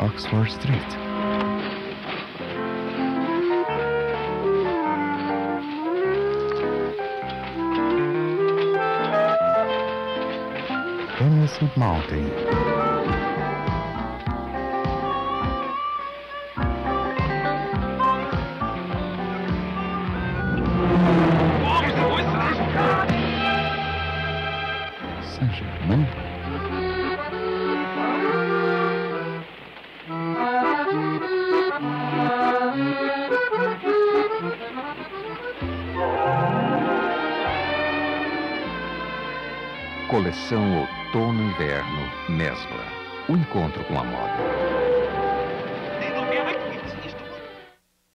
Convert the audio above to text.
Oxford Street. Innocent Mountain. Saint-Germain. Coleção Outono-Inverno Mesbla. O encontro com a moda.